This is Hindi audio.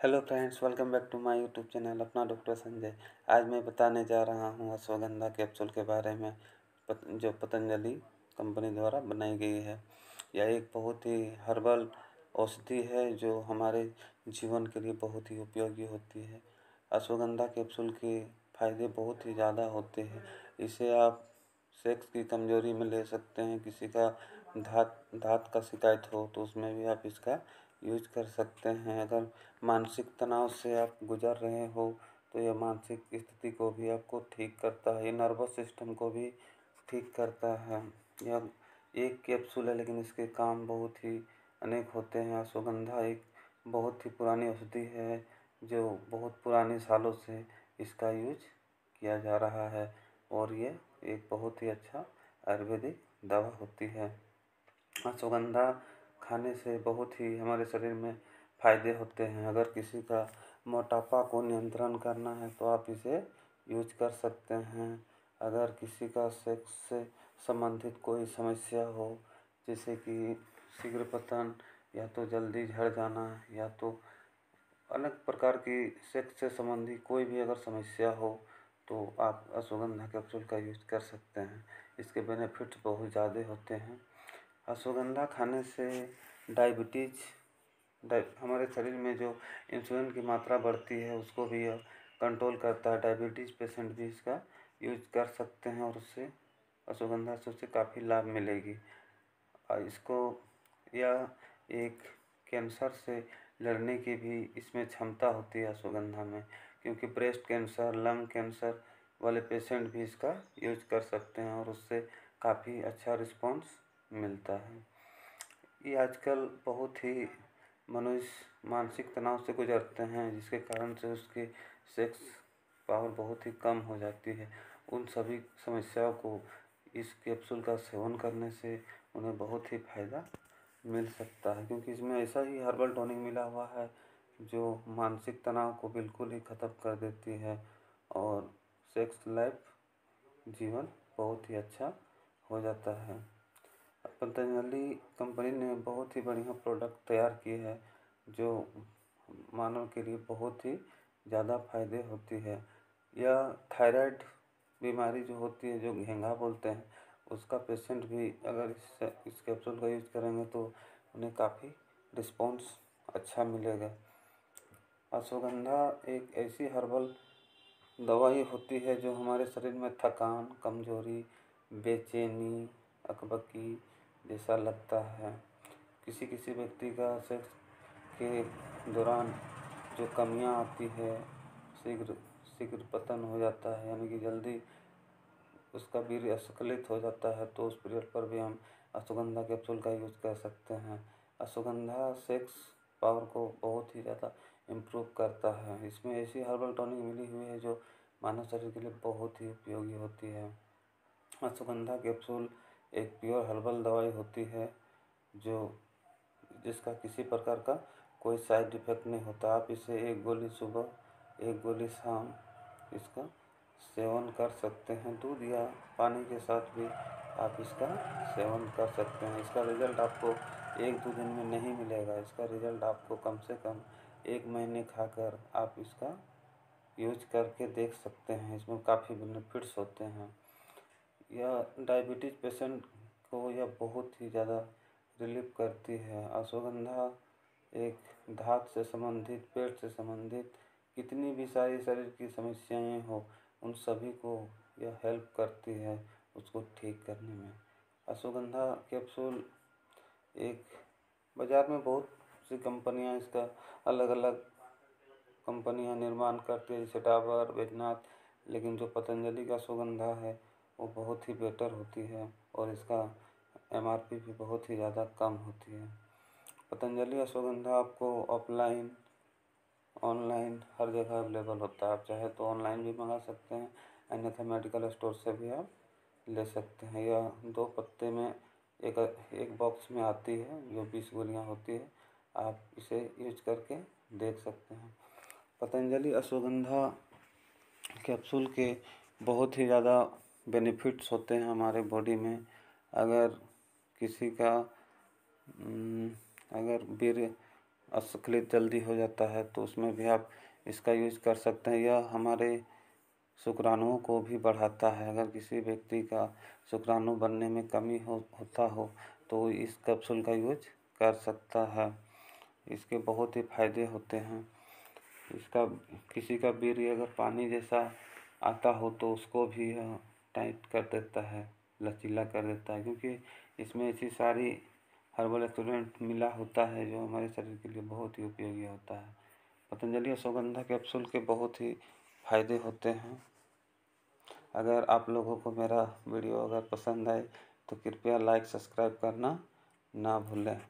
Hello friends welcome back to my YouTube channel अपना डॉक्टर संजय। आज मैं बताने जा रहा हूँ अश्वगंधा कैप्सूल के बारे में पत, जो पतंजलि कंपनी द्वारा बनाई गई है। यह एक बहुत ही हर्बल औषधि है जो हमारे जीवन के लिए बहुत ही उपयोगी होती है। अश्वगंधा कैप्सूल के फ़ायदे बहुत ही ज़्यादा होते हैं। इसे आप सेक्स की कमज़ोरी में ले सकते हैं किसी का धात धात का शिकायत हो तो उसमें भी आप इसका यूज़ कर सकते हैं। अगर मानसिक तनाव से आप गुजर रहे हो तो यह मानसिक स्थिति को भी आपको ठीक करता है। ये नर्वस सिस्टम को भी ठीक करता है। यह एक कैप्सूल है, लेकिन इसके काम बहुत ही अनेक होते हैं। अश्वगंधा एक बहुत ही पुरानी औषधि है, जो बहुत पुराने सालों से इसका यूज़ किया जा रहा है और ये एक बहुत ही अच्छा आयुर्वेदिक दवा होती है। अश्वगंधा खाने से बहुत ही हमारे शरीर में फ़ायदे होते हैं। अगर किसी का मोटापा को नियंत्रण करना है तो आप इसे यूज़ कर सकते हैं। अगर किसी का सेक्स से संबंधित कोई समस्या हो, जैसे कि शीघ्र पतन, या तो जल्दी झड़ जाना, या तो अलग प्रकार की सेक्स से संबंधी कोई भी अगर समस्या हो तो आप अश्वगंधा कैप्सूल का यूज़ कर सकते हैं। इसके बेनिफिट्स बहुत ज़्यादा होते हैं। अश्वगंधा खाने से डायबिटीज़ हमारे शरीर में जो इंसुलिन की मात्रा बढ़ती है, उसको भी यह कंट्रोल करता है। डायबिटीज़ पेशेंट भी इसका यूज़ कर सकते हैं और उससे अश्वगंधा से उससे काफ़ी लाभ मिलेगी। और इसको यह एक कैंसर से लड़ने की भी इसमें क्षमता होती है अश्वगंधा में, क्योंकि ब्रेस्ट कैंसर लंग कैंसर वाले पेशेंट भी इसका यूज़ कर सकते हैं और उससे काफ़ी अच्छा रिस्पॉन्स मिलता है। ये आजकल बहुत ही मनुष्य मानसिक तनाव से गुजरते हैं, जिसके कारण से उसकी सेक्स पावर बहुत ही कम हो जाती है। उन सभी समस्याओं को इस कैप्सूल का सेवन करने से उन्हें बहुत ही फ़ायदा मिल सकता है, क्योंकि इसमें ऐसा ही हर्बल टॉनिक मिला हुआ है, जो मानसिक तनाव को बिल्कुल ही ख़त्म कर देती है और सेक्स लाइफ जीवन बहुत ही अच्छा हो जाता है। पतंजलि कंपनी ने बहुत ही बढ़िया प्रोडक्ट तैयार किए है, जो मानव के लिए बहुत ही ज़्यादा फ़ायदे होती है। यह थायराइड बीमारी जो होती है, जो घेंगा बोलते हैं, उसका पेशेंट भी अगर इस इस कैप्सूल का यूज़ करेंगे तो उन्हें काफ़ी रिस्पॉन्स अच्छा मिलेगा। अश्वगंधा एक ऐसी हर्बल दवाई होती है, जो हमारे शरीर में थकान, कमज़ोरी, बेचैनी, अकबकी जैसा लगता है। किसी किसी व्यक्ति का सेक्स के दौरान जो कमियाँ आती है, शीघ्र शीघ्र पतन हो जाता है, यानी कि जल्दी उसका वीर्य अस्खलित हो जाता है तो उस पीरियड पर भी हम अश्वगंधा कैप्सूल का यूज़ कर सकते हैं। अश्वगंधा सेक्स पावर को बहुत ही ज़्यादा इम्प्रूव करता है। इसमें ऐसी हर्बल टॉनिक मिली हुई है जो मानव शरीर के लिए बहुत ही उपयोगी होती है। अश्वगंधा कैप्सूल एक प्योर हर्बल दवाई होती है, जो जिसका किसी प्रकार का कोई साइड इफ़ेक्ट नहीं होता। आप इसे एक गोली सुबह, एक गोली शाम इसका सेवन कर सकते हैं। दूध या पानी के साथ भी आप इसका सेवन कर सकते हैं। इसका रिज़ल्ट आपको एक दो दिन में नहीं मिलेगा। इसका रिज़ल्ट आपको कम से कम एक महीने खाकर आप इसका यूज़ करके देख सकते हैं। इसमें काफ़ी बेनिफिट्स होते हैं। यह डायबिटीज़ पेशेंट को यह बहुत ही ज़्यादा रिलीफ करती है। अश्वगंधा एक धात से संबंधित, पेट से संबंधित कितनी भी सारी शरीर की समस्याएँ हो, उन सभी को यह हेल्प करती है उसको ठीक करने में। अश्वगंधा कैप्सूल एक, बाज़ार में बहुत सी कंपनियाँ इसका अलग अलग कंपनियाँ निर्माण करती है, जैसे डाबर, वैद्यनाथ, लेकिन जो पतंजलि का सुगंधा है वो बहुत ही बेटर होती है और इसका एमआरपी भी बहुत ही ज़्यादा कम होती है। पतंजलि अश्वगंधा आपको ऑफलाइन ऑनलाइन हर जगह अवेलेबल होता है। आप चाहे तो ऑनलाइन भी मंगा सकते हैं, अन्यथा मेडिकल स्टोर से भी आप ले सकते हैं। यह दो पत्ते में एक एक बॉक्स में आती है, जो बीस गोलियाँ होती है, आप इसे यूज़ करके देख सकते हैं। पतंजलि अश्वगंधा कैप्सूल के बहुत ही ज़्यादा बेनिफिट्स होते हैं हमारे बॉडी में। अगर किसी का अगर वीर अस्खलित जल्दी हो जाता है तो उसमें भी आप इसका यूज़ कर सकते हैं। यह हमारे शुक्राणुओं को भी बढ़ाता है। अगर किसी व्यक्ति का शुक्राणु बनने में कमी हो, होता हो तो इस कैप्सूल का यूज़ कर सकता है। इसके बहुत ही फ़ायदे होते हैं। इसका, किसी का वीर्य अगर पानी जैसा आता हो तो उसको भी टाइट कर देता है, लचीला कर देता है, क्योंकि इसमें ऐसी सारी हर्बल एक्सपेरिमेंट मिला होता है जो हमारे शरीर के लिए बहुत ही उपयोगी होता है। पतंजलि अश्वगंधा कैप्सूल के बहुत ही फ़ायदे होते हैं। अगर आप लोगों को मेरा वीडियो अगर पसंद आए तो कृपया लाइक सब्सक्राइब करना ना भूलें।